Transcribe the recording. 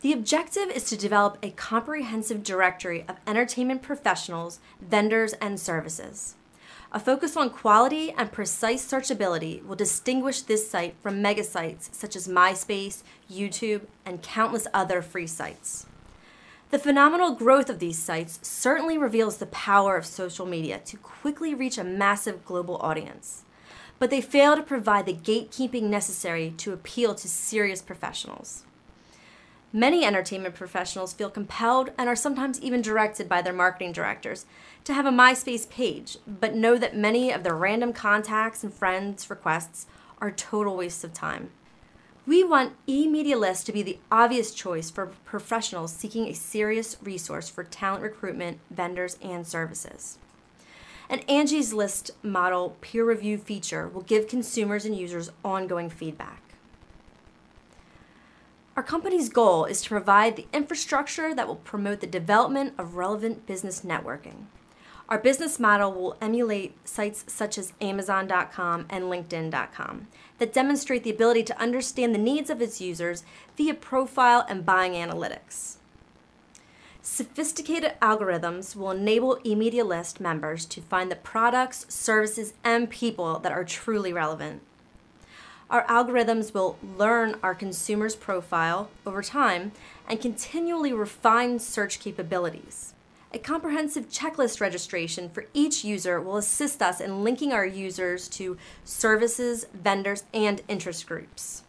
The objective is to develop a comprehensive directory of entertainment professionals, vendors, and services. A focus on quality and precise searchability will distinguish this site from mega sites such as MySpace, YouTube, and countless other free sites. The phenomenal growth of these sites certainly reveals the power of social media to quickly reach a massive global audience, but they fail to provide the gatekeeping necessary to appeal to serious professionals. Many entertainment professionals feel compelled and are sometimes even directed by their marketing directors to have a MySpace page, but know that many of their random contacts and friends requests are total waste of time. We want eMediaList to be the obvious choice for professionals seeking a serious resource for talent recruitment, vendors, and services. An Angie's List model peer review feature will give consumers and users ongoing feedback. Our company's goal is to provide the infrastructure that will promote the development of relevant business networking. Our business model will emulate sites such as Amazon.com and LinkedIn.com that demonstrate the ability to understand the needs of its users via profile and buying analytics. Sophisticated algorithms will enable eMediaList members to find the products, services, and people that are truly relevant. Our algorithms will learn our consumer's profile over time and continually refine search capabilities. A comprehensive checklist registration for each user will assist us in linking our users to services, vendors, and interest groups.